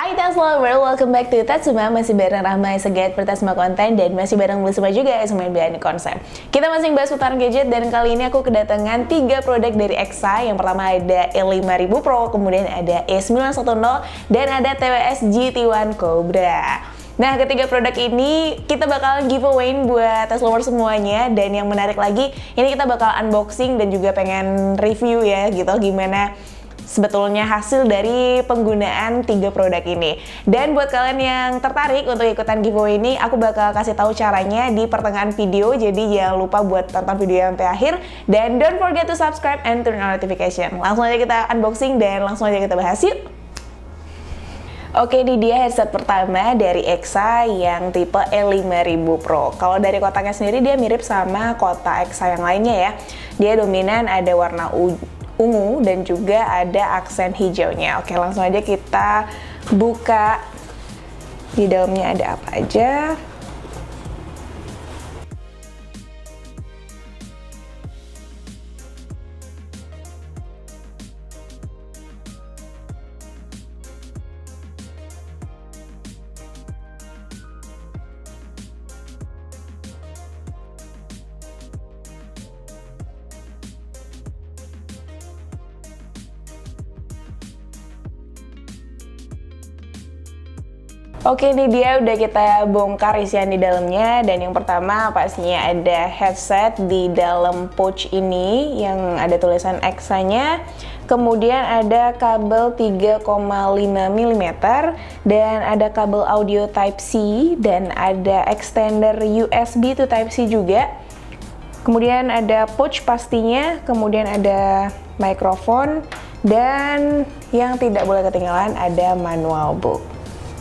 Hai Tesla welcome back to Tatsuma Masih bareng Rahma Segat Pertasma Konten Dan masih bareng Bersama juga Esma Biani Konsep Kita masih bahas putaran gadget Dan kali ini aku kedatangan tiga produk dari EXA. Yang pertama ada E5000 Pro Kemudian ada E910 Dan ada TWS GT1 Cobra. Nah, ketiga produk ini kita bakal giveaway buat Tesla World semuanya. Dan yang menarik lagi, ini kita bakal unboxing dan juga pengen review ya gitu. Gimana sebetulnya hasil dari penggunaan tiga produk ini. Dan buat kalian yang tertarik untuk ikutan giveaway ini, aku bakal kasih tahu caranya di pertengahan video. Jadi jangan lupa buat tonton video yang sampai akhir dan don't forget to subscribe and turn on notification. Langsung aja kita unboxing dan langsung aja kita bahas yuk. Oke, ini dia headset pertama dari EXA yang tipe E5000 Pro. Kalau dari kotaknya sendiri dia mirip sama kotak EXA yang lainnya ya. Dia dominan ada warna ungu dan juga ada aksen hijaunya. Oke, langsung aja kita buka di dalamnya ada apa aja. Oke ini dia udah kita bongkar isian di dalamnya. Dan yang pertama pastinya ada headset di dalam pouch ini yang ada tulisan EXA-nya kemudian ada kabel 3,5 mm dan ada kabel audio type C dan ada extender USB to type C juga. Kemudian ada pouch pastinya kemudian ada mikrofon dan yang tidak boleh ketinggalan ada manual book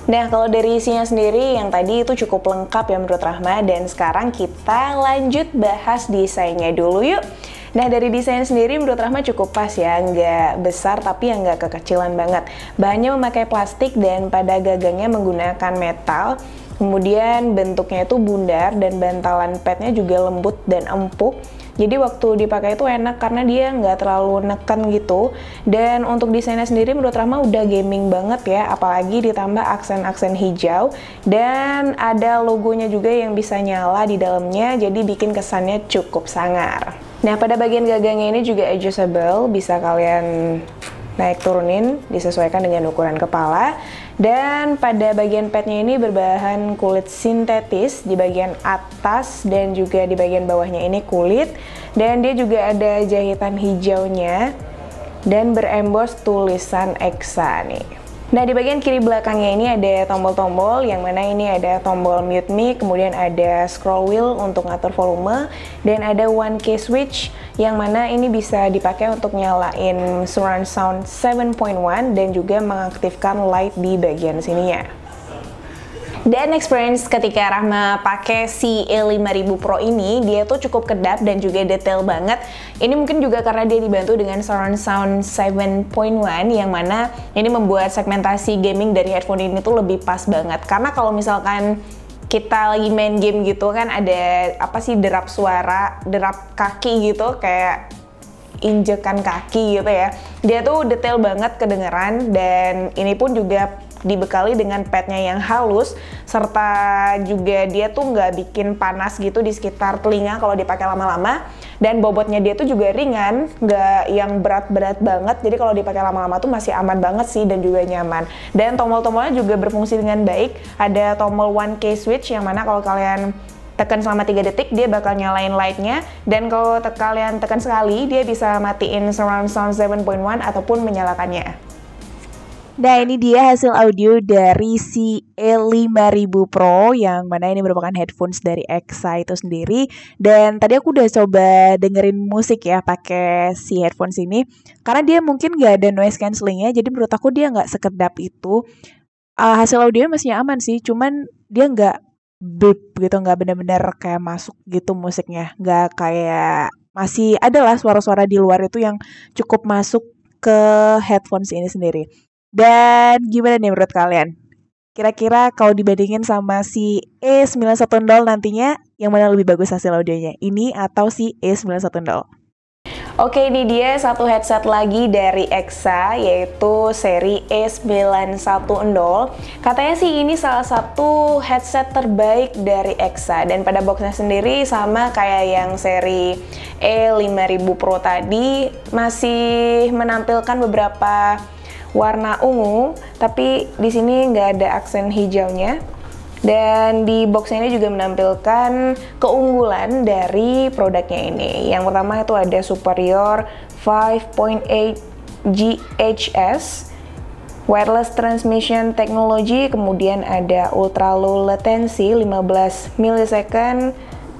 Nah, kalau dari isinya sendiri yang tadi itu cukup lengkap ya menurut Rahma dan sekarang kita lanjut bahas desainnya dulu yuk. Nah dari desain sendiri menurut Rahma cukup pas ya, nggak besar tapi yang nggak kekecilan banget. Bahannya memakai plastik dan pada gagangnya menggunakan metal. Kemudian bentuknya itu bundar dan bantalan padnya juga lembut dan empuk. Jadi waktu dipakai itu enak karena dia nggak terlalu neken gitu. Dan untuk desainnya sendiri menurut Rama udah gaming banget ya, apalagi ditambah aksen-aksen hijau dan ada logonya juga yang bisa nyala di dalamnya, jadi bikin kesannya cukup sangar. Nah pada bagian gagangnya ini juga adjustable, bisa kalian naik turunin disesuaikan dengan ukuran kepala dan pada bagian padnya ini berbahan kulit sintetis di bagian atas dan juga di bagian bawahnya ini kulit. Dan dia juga ada jahitan hijaunya dan berembos tulisan EXA nih Nah, di bagian kiri belakangnya ini ada tombol-tombol, yang mana ini ada tombol mute mic, kemudian ada scroll wheel untuk ngatur volume, dan ada one key switch, yang mana ini bisa dipakai untuk nyalain surround sound 7.1 dan juga mengaktifkan light di bagian sininya. Dan experience ketika Rahma pakai si E5000 Pro ini, dia tuh cukup kedap dan juga detail banget. Ini mungkin juga karena dia dibantu dengan surround sound 7.1 yang mana ini membuat segmentasi gaming dari headphone ini tuh lebih pas banget. Karena kalau misalkan kita lagi main game gitu kan ada apa sih derap suara, derap kaki gitu kayak injekan kaki gitu ya. Dia tuh detail banget kedengeran dan ini pun juga dibekali dengan padnya yang halus serta juga dia tuh nggak bikin panas gitu di sekitar telinga kalau dipakai lama-lama. Dan bobotnya dia tuh juga ringan nggak yang berat-berat banget. Jadi kalau dipakai lama-lama tuh masih aman banget sih dan juga nyaman. Dan tombol-tombolnya juga berfungsi dengan baik. Ada tombol one key switch yang mana kalau kalian tekan selama 3 detik dia bakal nyalain lightnya. Dan kalau te kalian tekan sekali dia bisa matiin surround sound 7.1 ataupun menyalakannya Nah ini dia hasil audio dari si E5000 Pro yang mana ini merupakan headphones dari EXA itu sendiri. Dan tadi aku udah coba dengerin musik ya pakai si headphones ini. Karena dia mungkin gak ada noise cancellingnya jadi menurut aku dia nggak sekedap itu. Uh, hasil audio masih aman sih cuman dia nggak beep gitu nggak bener-bener kayak masuk gitu musiknya. Nggak kayak masih adalah suara-suara di luar itu yang cukup masuk ke headphones ini sendiri. Dan gimana nih menurut kalian? Kira-kira kalau dibandingin sama si E910 nantinya, yang mana lebih bagus hasil audionya? Ini atau si E910? Oke, ini dia satu headset lagi dari EXA, yaitu seri E910. Katanya sih ini salah satu headset terbaik dari EXA, dan pada boxnya sendiri sama kayak yang seri E5000 Pro tadi, masih menampilkan beberapa warna ungu, tapi di sini nggak ada aksen hijaunya. Dan di boxnya ini juga menampilkan keunggulan dari produknya ini. Yang pertama itu ada Superior 5.8 GHz wireless transmission technology, kemudian ada ultra low latency 15 millisecond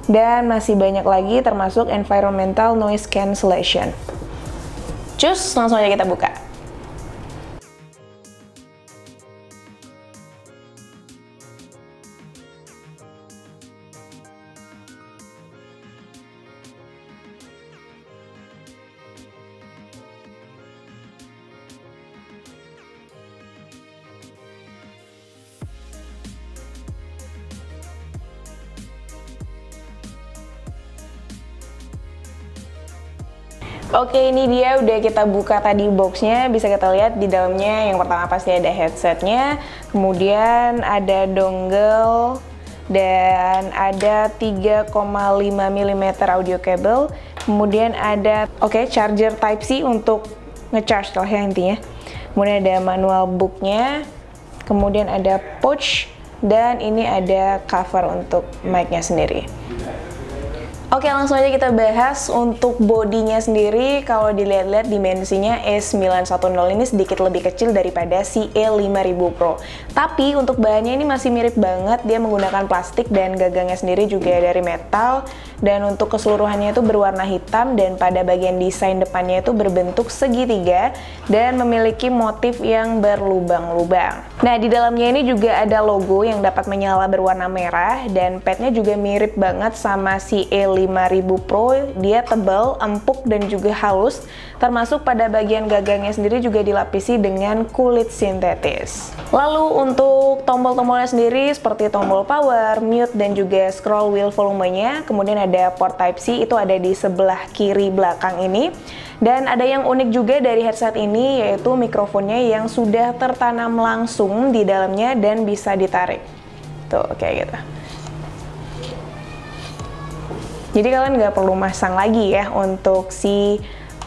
dan masih banyak lagi termasuk environmental noise cancellation. Cus, langsung aja kita buka. Oke ini dia udah kita buka tadi boxnya. Bisa kita lihat di dalamnya. Yang pertama pasti ada headsetnya. Kemudian ada dongle. Dan ada 3,5 mm audio cable. Kemudian ada oke okay, charger type C untuk ngecharge lah ya intinya. Kemudian ada manual booknya. Kemudian ada pouch. Dan ini ada cover untuk mic-nya sendiri Oke langsung aja kita bahas untuk bodinya sendiri. Kalau dilihat-lihat dimensinya E910 ini sedikit lebih kecil daripada si E5000 Pro. Tapi untuk bahannya ini masih mirip banget. Dia menggunakan plastik dan gagangnya sendiri juga dari metal dan untuk keseluruhannya itu berwarna hitam dan pada bagian desain depannya itu berbentuk segitiga dan memiliki motif yang berlubang-lubang Nah di dalamnya ini juga ada logo yang dapat menyala berwarna merah dan padnya juga mirip banget sama si E5000 5000 Pro dia tebal, empuk dan juga halus termasuk pada bagian gagangnya sendiri juga dilapisi dengan kulit sintetis. Lalu untuk tombol-tombolnya sendiri seperti tombol power, mute dan juga scroll wheel volumenya, kemudian ada port type C itu ada di sebelah kiri belakang ini. Dan ada yang unik juga dari headset ini yaitu mikrofonnya yang sudah tertanam langsung di dalamnya dan bisa ditarik. Tuh kayak gitu. Jadi kalian nggak perlu masang lagi ya untuk si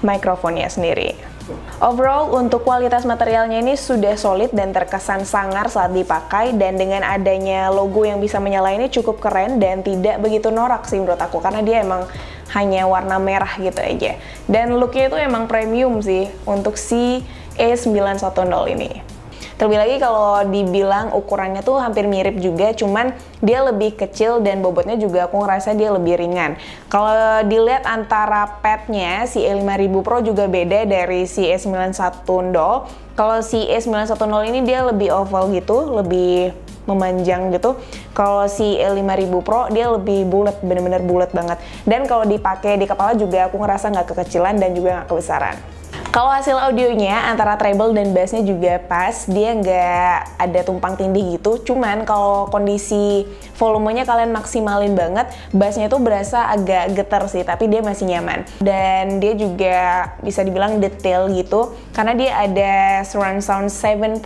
mikrofonnya sendiri. Overall, untuk kualitas materialnya ini sudah solid dan terkesan sangar saat dipakai dan dengan adanya logo yang bisa menyala ini cukup keren dan tidak begitu norak sih menurut aku karena dia emang hanya warna merah gitu aja. Dan looknya itu emang premium sih untuk si E910 ini. Terlebih lagi kalau dibilang ukurannya tuh hampir mirip juga, cuman dia lebih kecil dan bobotnya juga aku ngerasa dia lebih ringan. Kalau dilihat antara padnya si E5000 Pro juga beda dari si E910 Kalau si E910 ini dia lebih oval gitu, lebih memanjang gitu. Kalau si E5000 Pro dia lebih bulat, bener-bener bulat banget. Dan kalau dipakai di kepala juga aku ngerasa nggak kekecilan dan juga nggak kebesaran. Kalau hasil audionya antara treble dan bassnya juga pas, dia nggak ada tumpang tindih gitu. Cuman kalau kondisi volumenya kalian maksimalin banget, bassnya itu berasa agak getar sih, tapi dia masih nyaman. Dan dia juga bisa dibilang detail gitu, karena dia ada surround sound 7.1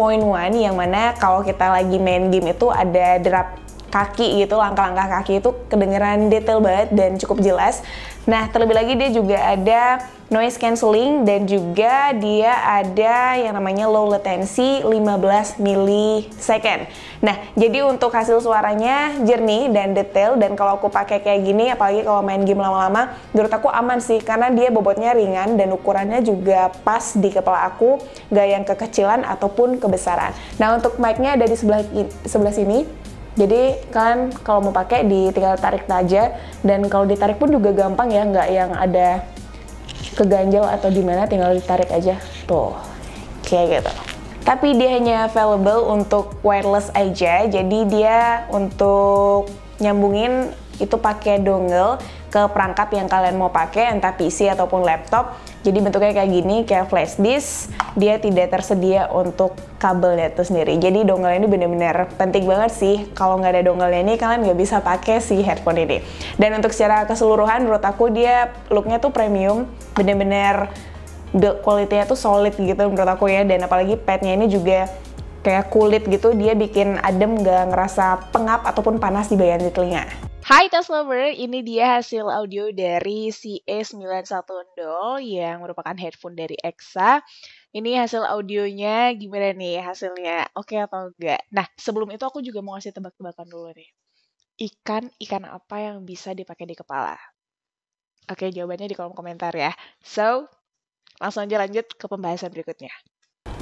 yang mana kalau kita lagi main game itu ada drop kaki gitu, langkah-langkah kaki itu kedengeran detail banget dan cukup jelas. Nah, terlebih lagi dia juga ada noise cancelling dan juga dia ada yang namanya low latency 15 millisecond. Nah, jadi untuk hasil suaranya jernih dan detail dan kalau aku pakai kayak gini apalagi kalau main game lama-lama menurut aku aman sih karena dia bobotnya ringan dan ukurannya juga pas di kepala aku, gak yang kekecilan ataupun kebesaran. Nah, untuk mic-nya ada di sebelah sebelah sini jadi kalian kalau mau pakai di tinggal tarik aja dan kalau ditarik pun juga gampang ya, nggak yang ada keganjal atau di mana tinggal ditarik aja. Tuh, kayak gitu. Tapi dia hanya available untuk wireless aja, jadi dia untuk nyambungin itu pakai dongle ke perangkat yang kalian mau pakai, entah PC ataupun laptop. Jadi bentuknya kayak gini, kayak flash disk. Dia tidak tersedia untuk kabelnya itu sendiri. Jadi dongle ini benar-benar penting banget sih. Kalau nggak ada dongle ini, kalian nggak bisa pakai si headphone ini. Dan untuk secara keseluruhan, menurut aku dia looknya tuh premium, bener-bener build quality-nya tuh solid gitu menurut aku ya. Dan apalagi padnya ini juga kayak kulit gitu, dia bikin adem nggak ngerasa pengap ataupun panas di bagian di telinga. Hai Tas Lover, ini dia hasil audio dari CA91 yang merupakan headphone dari EXA. Ini hasil audionya gimana nih hasilnya? Oke okay atau enggak? Nah, sebelum itu aku juga mau ngasih tebak-tebakan dulu nih. Ikan, ikan apa yang bisa dipakai di kepala? Oke, jawabannya di kolom komentar ya. So, langsung aja lanjut ke pembahasan berikutnya.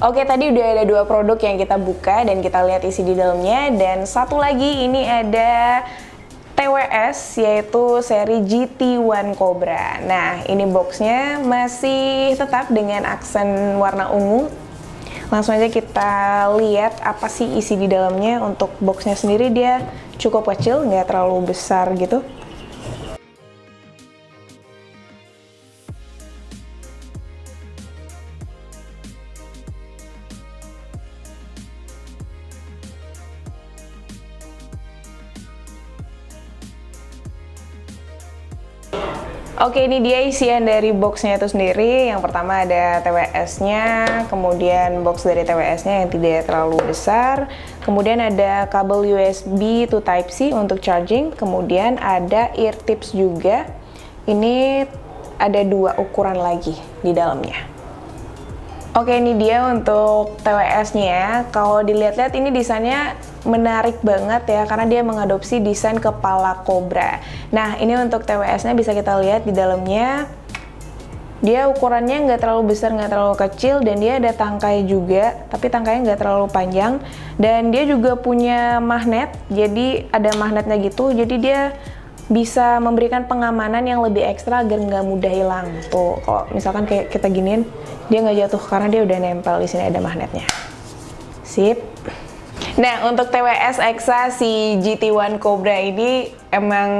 Oke, tadi udah ada dua produk yang kita buka dan kita lihat isi di dalamnya. Dan satu lagi ini ada TWS yaitu seri GT1 Cobra. Nah, ini boxnya masih tetap dengan aksen warna ungu. Langsung aja kita lihat apa sih isi di dalamnya. Untuk boxnya sendiri dia cukup kecil, nggak terlalu besar gitu. Oke, ini dia isian dari boxnya itu sendiri. Yang pertama ada TWS-nya, kemudian box dari TWS-nya yang tidak terlalu besar. Kemudian ada kabel USB to Type-C untuk charging. Kemudian ada ear tips juga. Ini ada dua ukuran lagi di dalamnya. Oke, ini dia untuk TWS-nya. Kalau dilihat-lihat ini desainnya menarik banget ya karena dia mengadopsi desain kepala kobra. Nah, ini untuk TWS-nya bisa kita lihat di dalamnya dia ukurannya nggak terlalu besar, nggak terlalu kecil, dan dia ada tangkai juga, tapi tangkainya nggak terlalu panjang. Dan dia juga punya magnet, jadi ada magnetnya gitu, jadi dia bisa memberikan pengamanan yang lebih ekstra agar nggak mudah hilang. Tuh, kalau misalkan kayak kita giniin, dia nggak jatuh karena dia udah nempel di sini ada magnetnya. Sip. Nah, untuk TWS Exa si GT1 Cobra ini emang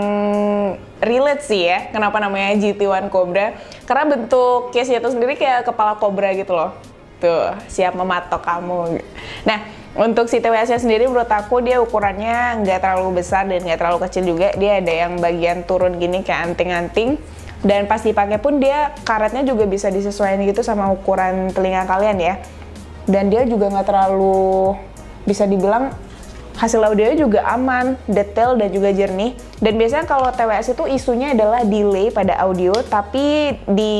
relate sih ya. Kenapa namanya GT1 Cobra? Karena bentuk case-nya itu sendiri kayak kepala kobra gitu loh. Tuh, siap mematok kamu. Nah, untuk si TWS-nya sendiri menurut aku dia ukurannya nggak terlalu besar dan nggak terlalu kecil juga. Dia ada yang bagian turun gini kayak anting-anting. Dan pas dipakai pun dia karetnya juga bisa disesuaikan gitu sama ukuran telinga kalian ya. Dan dia juga nggak terlalu bisa dibilang hasil audio juga aman, detail dan juga jernih. Dan biasanya kalau TWS itu isunya adalah delay pada audio, tapi di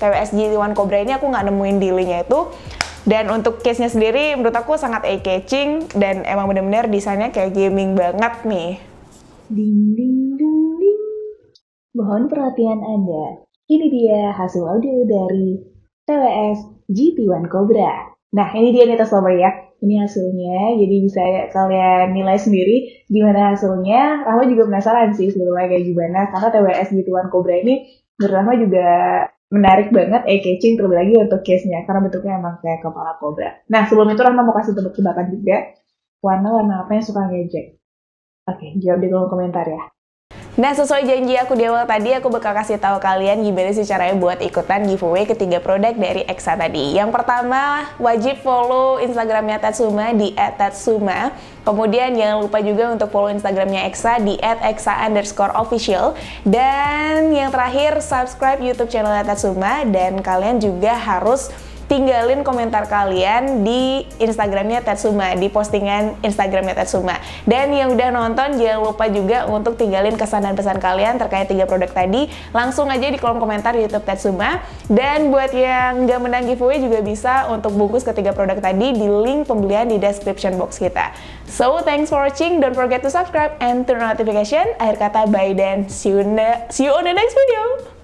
TWS G1 Cobra ini aku nggak nemuin delaynya itu. Dan untuk case-nya sendiri menurut aku sangat eye-catching dan emang bener-bener desainnya kayak gaming banget nih. Ding ding ding ding. Mohon perhatian Anda. Ini dia hasil audio dari TWS GT1 Cobra. Nah, ini dia nih tes ya. Ini hasilnya, jadi bisa kalian nilai sendiri gimana hasilnya. Rahma juga penasaran sih sebelumnya kayak gimana, karena TWS GT1 Cobra ini menurut Rahma juga menarik banget eye catching terlebih lagi untuk case-nya karena bentuknya emang kayak kepala kobra. Nah sebelum itu Rahma mau kasih tebak-tebakan juga warna-warna apa yang suka ngejek. Oke, jawab di kolom komentar ya. Nah, sesuai janji aku di awal tadi, aku bakal kasih tahu kalian gimana sih caranya buat ikutan giveaway ketiga produk dari Exa tadi. Yang pertama, wajib follow Instagramnya Tatsuma di @tatsuma. Kemudian jangan lupa juga untuk follow Instagramnya Exa di @exa_official. Dan yang terakhir, subscribe YouTube channel Tatsuma dan kalian juga harus tinggalin komentar kalian di Instagramnya Tetsuma, di postingan Instagramnya Tetsuma. Dan yang udah nonton jangan lupa juga untuk tinggalin kesan dan pesan kalian terkait tiga produk tadi. Langsung aja di kolom komentar YouTube Tetsuma. Dan buat yang nggak menang giveaway juga bisa untuk bungkus ketiga produk tadi di link pembelian di description box kita. So, thanks for watching. Don't forget to subscribe and turn on notification. Akhir kata, bye dan see you, see you on the next video.